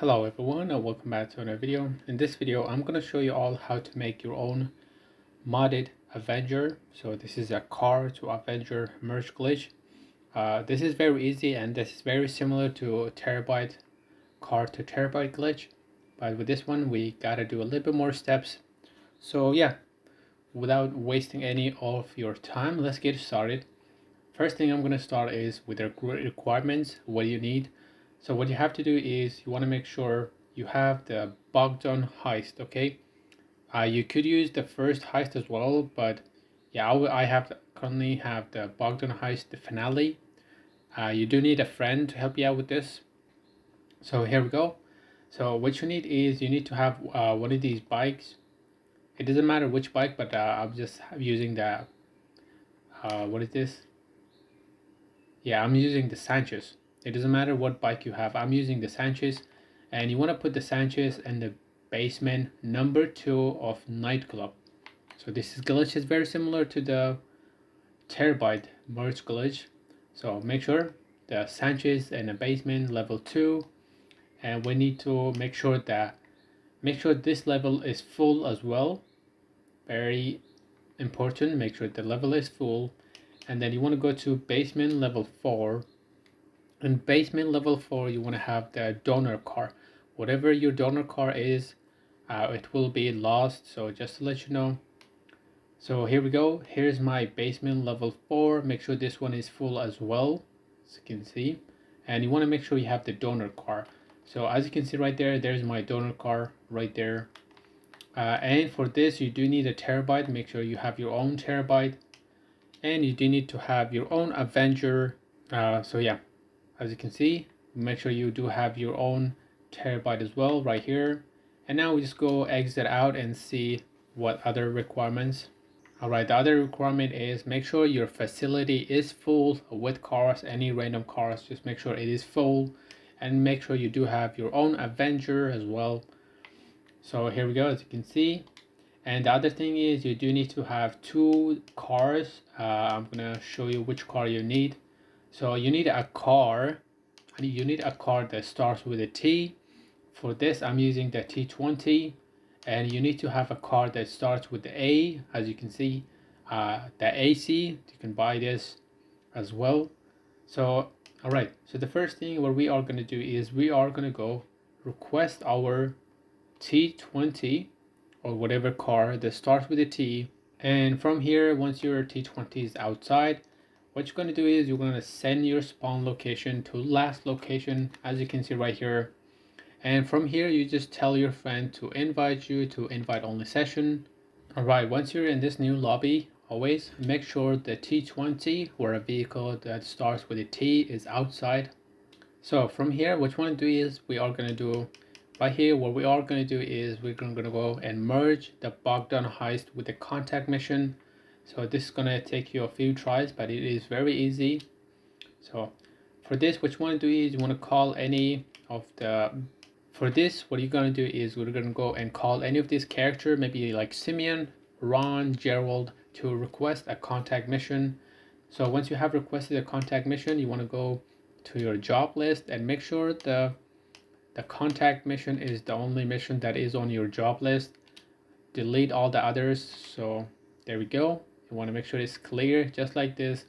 Hello everyone and welcome back to another video. In this video I'm going to show you all how to make your own modded Avenger. So this is a car to Avenger merge glitch. Uh, this is very easy and this is very similar to Terrorbyte car to Terrorbyte glitch. But with this one we gotta do a little bit more steps. So yeah, without wasting any of your time, let's get started. First thing I'm going to start is with the requirements, what you need. So what you have to do is you want to make sure you have the Bogdan heist, okay? Uh, you could use the first heist as well, but yeah, I, I have currently have the Bogdan heist, the finale. Uh, you do need a friend to help you out with this. So here we go. So what you need is you need to have uh, one of these bikes. It doesn't matter which bike, but uh, I'm just using the, uh, what is this? Yeah, I'm using the Sanchez. It doesn't matter what bike you have. I'm using the Sanchez and you want to put the Sanchez in the basement number two of nightclub. So this is glitch is very similar to the Terrorbyte merge glitch. So make sure the Sanchez in the basement level two and we need to make sure that make sure this level is full as well. Very important. Make sure the level is full and then you want to go to basement level 4 in basement level 4 you want to have the donor car. Whatever your donor car is uh, it will be lost so just to let you know. So here we go. Here's my basement level 4 make sure this one is full as well as you can see. And you want to make sure you have the donor car. So as you can see right there there's my donor car right there. Uh, and for this you do need a Terrorbyte. Make sure you have your own Terrorbyte. And you do need to have your own Avenger. Uh, so yeah, as you can see, make sure you do have your own Terrorbyte as well right here. And now we just go exit out and see what other requirements. Alright, the other requirement is make sure your facility is full with cars, any random cars, just make sure it is full and make sure you do have your own Avenger as well. So here we go, as you can see, and the other thing is you do need to have two cars uh, i'm gonna show you which car you need so you need a car. You need a car that starts with a t. For this i'm using the t20 and you need to have a car that starts with the a. As you can see uh, the ac you can buy this as well. So all right. So the first thing what we are going to do is we are going to go request our t20 or whatever car that starts with a T. And from here, once your T20 is outside, what you're going to do is you're going to send your spawn location to last location, as you can see right here. And from here, you just tell your friend to invite you to invite only session. Alright, once you're in this new lobby, always make sure the T20 or a vehicle that starts with a T is outside. So from here, what you want to do is we are going to do Right here, what we are going to do is we're going to go and merge the Bogdan heist with the contact mission. So this is going to take you a few tries, but it is very easy. So for this, what you want to do is you want to call any of the, for this, what you're going to do is we're going to go and call any of these character, maybe like Simeon, Ron, Gerald, to request a contact mission. So once you have requested a contact mission, you want to go to your job list and make sure the the contact mission is the only mission that is on your job list delete all the others so there we go you want to make sure it's clear just like this.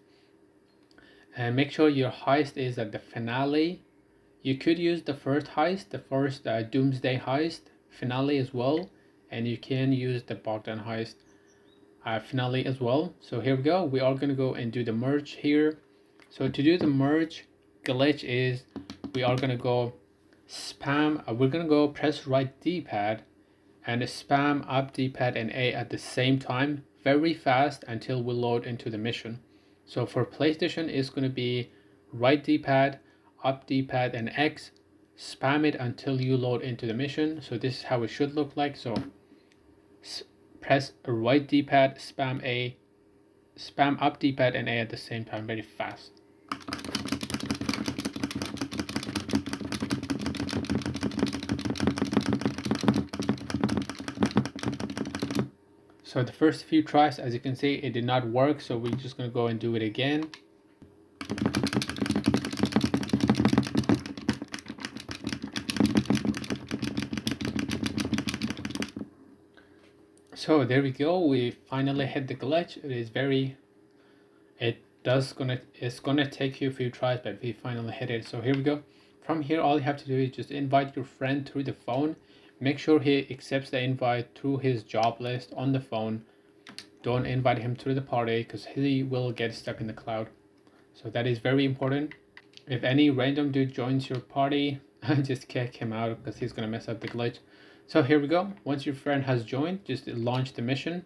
And make sure your heist is at the finale. You could use the first heist the first uh, doomsday heist finale as well. And you can use the Bogdan heist uh, finale as well. So here we go. We are going to go and do the merge here. So to do the merge glitch is we are going to go spam, uh, we're gonna go press right D-pad and spam up D-pad and A at the same time very fast until we load into the mission. So for PlayStation, it's gonna be right D-pad, up D-pad and X, spam it until you load into the mission. So this is how it should look like. So press right D-pad, spam A, spam up D-pad and A at the same time very fast. So the first few tries, as you can see, it did not work. So we're just going to go and do it again. So there we go. We finally hit the glitch. It is very, it does gonna, it's gonna take you a few tries, but we finally hit it. So here we go. From here, all you have to do is just invite your friend through the phone make sure he accepts the invite through his job list on the phone don't invite him to the party because he will get stuck in the cloud so that is very important if any random dude joins your party just kick him out because he's gonna mess up the glitch so here we go. Once your friend has joined, just launch the mission.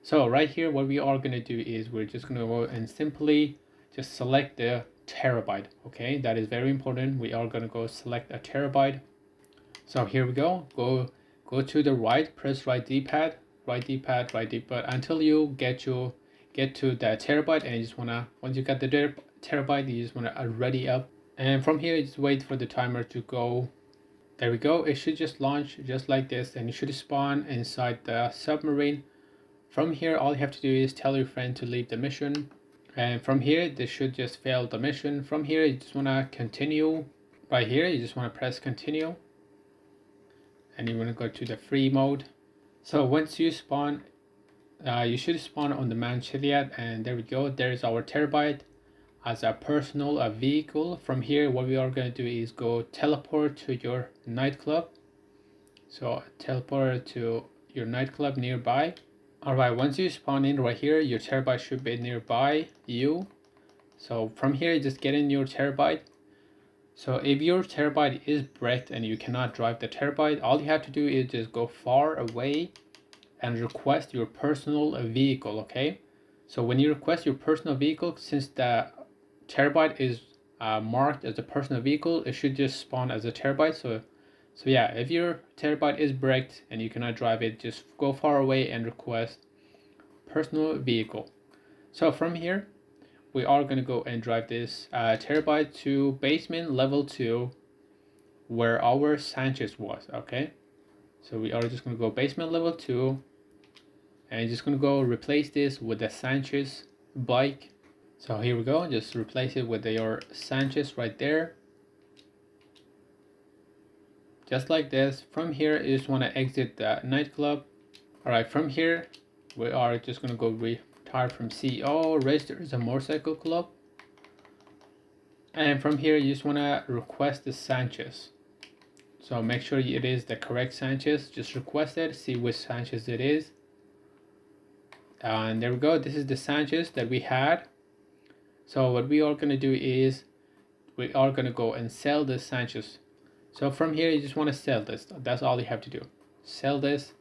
So right here, what we are going to do is we're just going to go and simply just select the Terrorbyte. Okay, that is very important. We are going to go select a Terrorbyte. So here we go. Go go to the right, press right D-pad, right D-pad, right D-pad until you get to get to the Terrorbyte and you just want to, once you got the ter Terrorbyte, you just want to uh, ready up. And from here, just wait for the timer to go there we go. It should just launch just like this and it should spawn inside the submarine. From here, all you have to do is tell your friend to leave the mission. And from here, this should just fail the mission. From here, you just want to continue. Right here, you just want to press continue. And you want to go to the free mode. So once you spawn, uh, you should spawn on the Mount Chiliad. And there we go. There is our Terrorbyte as a personal a vehicle from here what we are going to do is go teleport to your nightclub so teleport to your nightclub nearby all right once you spawn in right here your Terrorbyte should be nearby you so from here just get in your Terrorbyte so if your Terrorbyte is bricked and you cannot drive the Terrorbyte all you have to do is just go far away and request your personal vehicle okay so when you request your personal vehicle since the Terrorbyte is uh, marked as a personal vehicle, it should just spawn as a Terrorbyte. So, so yeah, if your Terrorbyte is bricked and you cannot drive it, just go far away and request personal vehicle. So from here, we are going to go and drive this uh, Terrorbyte to basement level 2 where our Sanchez was, okay? So we are just going to go basement level 2 and just going to go replace this with the Sanchez bike so here we go, just replace it with your Sanchez right there. Just like this. From here, you just want to exit the nightclub. All right, from here, we are just going to go from CEO, register as a motorcycle club. And from here, you just want to request the Sanchez. So make sure it is the correct Sanchez. Just request it, see which Sanchez it is. And there we go. This is the Sanchez that we had. So what we are going to do is we are going to go and sell this Sanchez. So from here, you just want to sell this. That's all you have to do. Sell this.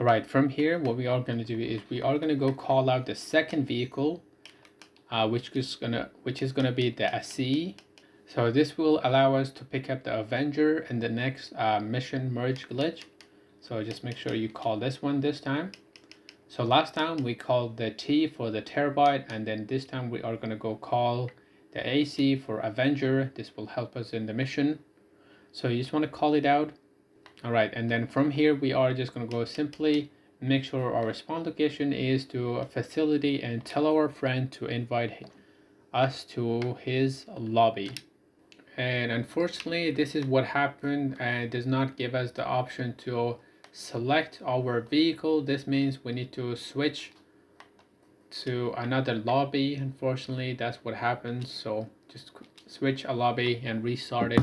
All right, from here, what we are going to do is we are going to go call out the second vehicle uh, which is gonna which is gonna be the SE. So this will allow us to pick up the Avenger in the next uh, mission merge glitch. So just make sure you call this one this time. So last time we called the T for the Terrorbyte and then this time we are gonna go call the AC for Avenger. This will help us in the mission. So you just want to call it out. All right, and then from here we are just gonna go simply make sure our spawn location is to a facility and tell our friend to invite us to his lobby. And unfortunately this is what happened and does not give us the option to select our vehicle. This means we need to switch to another lobby. Unfortunately that's what happens so just switch a lobby and restart it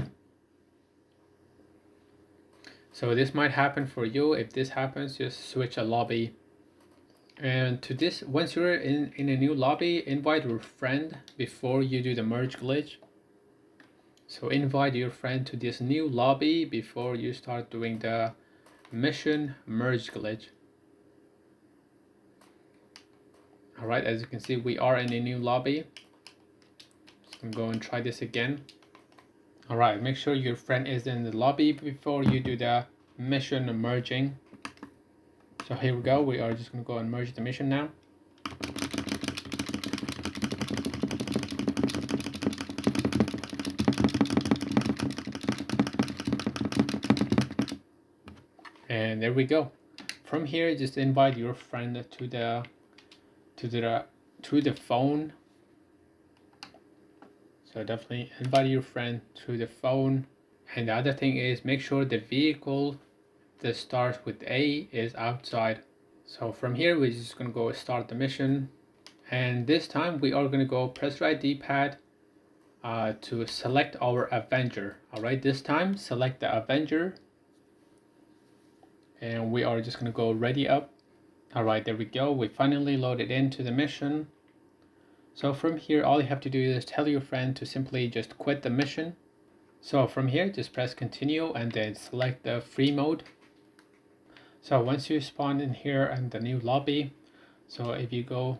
so this might happen for you. If this happens, just switch a lobby. And to this, once you're in, in a new lobby, invite your friend before you do the merge glitch. So invite your friend to this new lobby before you start doing the mission merge glitch. Alright, as you can see, we are in a new lobby. So I'm going to try this again. All right, make sure your friend is in the lobby before you do the mission merging. So here we go. We are just going to go and merge the mission now. And there we go. from here just invite your friend to the to the to the phone so definitely invite your friend through the phone. And the other thing is make sure the vehicle that starts with a is outside. So from here we're just to go start the mission. And this time we are to go press right d-pad uh, to select our avenger. All right this time select the avenger. And we are just to go ready up. All right there we go. We finally loaded into the mission so from here all you have to do is tell your friend to simply just quit the mission. So from here just press continue and then select the free mode. So once you spawn in here in the new lobby so if you go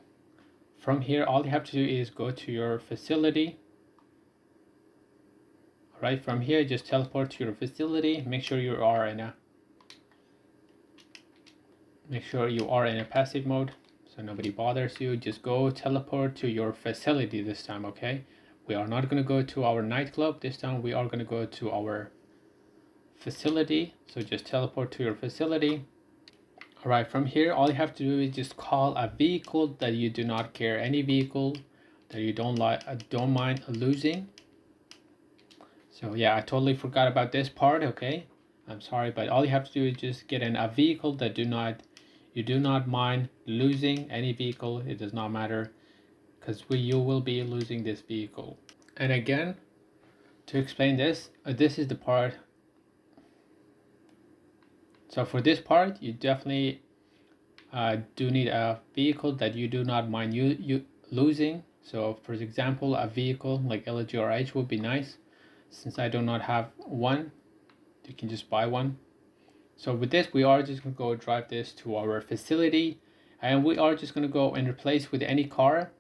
from here all you have to do is go to your facility. All right from here just teleport to your facility. Make sure you are in a make sure you are in a passive mode so nobody bothers you. Just go teleport to your facility this time okay? We are not going to go to our nightclub this time. We are going to go to our facility. So just teleport to your facility. All right from here all you have to do is just call a vehicle that you do not care any vehicle that you don't like uh, don't mind losing. So yeah i totally forgot about this part okay? I'm sorry but all you have to do is just get in a vehicle that do not you do not mind losing any vehicle it does not matter because you will be losing this vehicle. And again to explain this uh, this is the part so for this part you definitely uh, do need a vehicle that you do not mind you, you losing. So for example a vehicle like LGRH would be nice. Since I do not have one you can just buy one so with this, we are just to go drive this to our facility and we are just to go and replace with any car.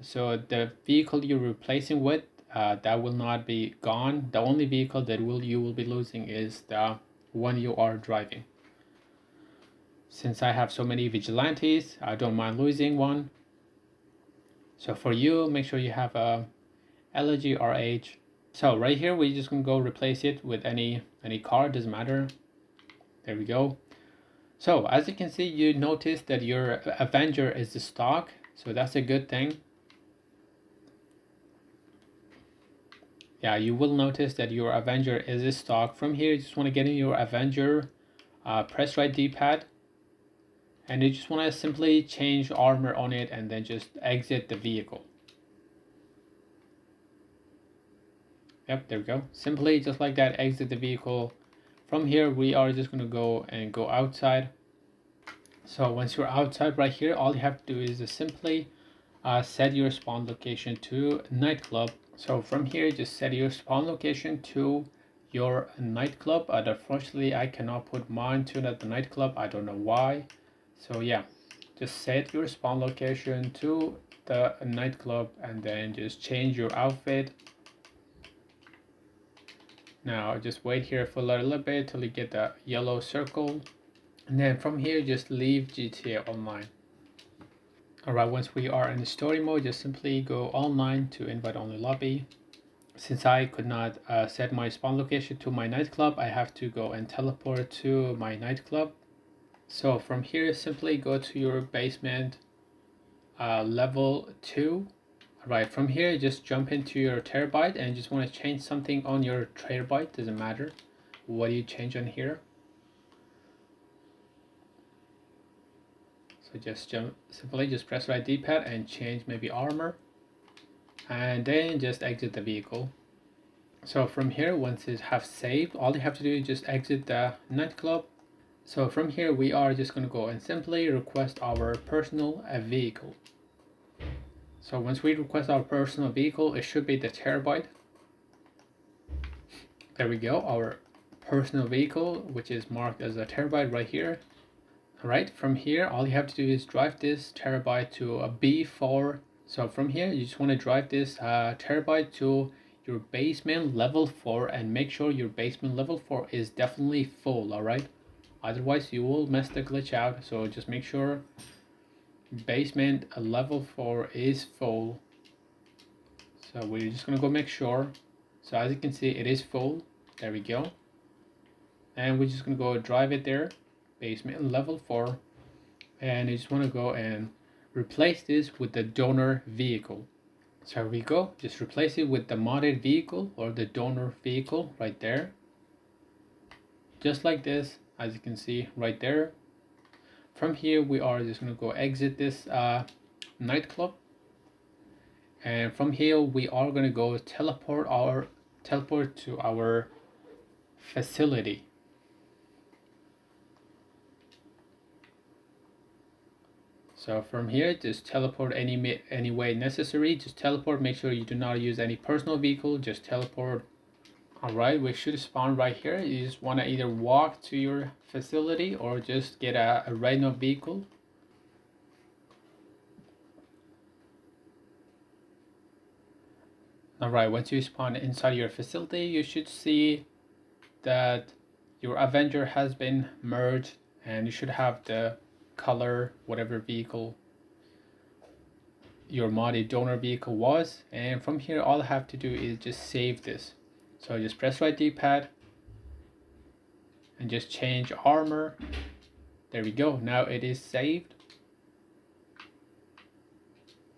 So the vehicle you're replacing with, uh, that will not be gone. The only vehicle that will you will be losing is the one you are driving. Since I have so many vigilantes, I don't mind losing one. So for you, make sure you have a LG RH. So right here, we're just gonna go replace it with any any car, doesn't matter. There we go. So as you can see, you notice that your Avenger is the stock. So that's a good thing. Yeah, you will notice that your Avenger is a stock. From here, you just want to get in your Avenger, uh, press right D-pad. And you just want to simply change armor on it and then just exit the vehicle. Yep, there we go. Simply just like that, exit the vehicle from here we are just going to go and go outside. So once you're outside right here all you have to do is simply uh, set your spawn location to nightclub. So from here just set your spawn location to your nightclub. But unfortunately I cannot put mine to that the nightclub. I don't know why. So yeah just set your spawn location to the nightclub and then just change your outfit now just wait here for a little bit till you get the yellow circle. And then from here, just leave GTA Online. Alright, once we are in the story mode, just simply go online to invite only lobby. Since I could not uh, set my spawn location to my nightclub, I have to go and teleport to my nightclub. So from here, simply go to your basement uh, level 2 Right, from here, just jump into your Terrorbyte and just want to change something on your Terrorbyte, doesn't matter. What you change on here? So just jump, simply just press right D-pad and change maybe armor. And then just exit the vehicle. So from here, once it have saved, all you have to do is just exit the nightclub. So from here, we are just going to go and simply request our personal vehicle. So once we request our personal vehicle, it should be the Terrorbyte. There we go, our personal vehicle, which is marked as a Terrorbyte right here. Alright, from here, all you have to do is drive this Terrorbyte to a B4. So from here, you just want to drive this uh, Terrorbyte to your basement level 4 and make sure your basement level 4 is definitely full, alright? Otherwise, you will mess the glitch out, so just make sure basement level 4 is full. So we're just gonna go make sure. So as you can see it is full. There we go. And we're just gonna go drive it there basement level 4 and you just want to go and replace this with the donor vehicle. So here we go. Just replace it with the modded vehicle or the donor vehicle right there. Just like this as you can see right there from here we are just going to go exit this uh, nightclub and from here we are going to go teleport our teleport to our facility So from here, just teleport any, any way necessary. Just teleport, make sure you do not use any personal vehicle, just teleport. Alright, we should spawn right here. You just want to either walk to your facility or just get a, a random vehicle. Alright, once you spawn inside your facility, you should see that your Avenger has been merged and you should have the color, whatever vehicle your modded donor vehicle was. And from here, all I have to do is just save this. So just press right D-pad and just change armor. There we go. Now it is saved.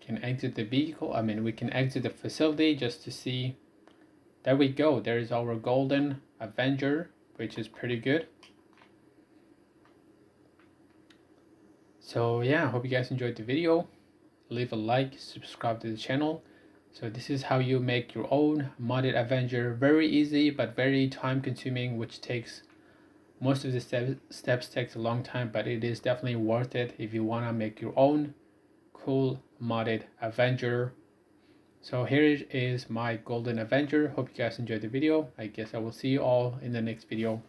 Can exit the vehicle. I mean, we can exit the facility just to see. There we go. There is our golden Avenger, which is pretty good. so yeah I hope you guys enjoyed the video leave a like subscribe to the channel so this is how you make your own modded avenger. Very easy but very time consuming which takes most of the step, steps takes a long time but it is definitely worth it if you want to make your own cool modded avenger. So here is my golden avenger. Hope you guys enjoyed the video. I guess i will see you all in the next video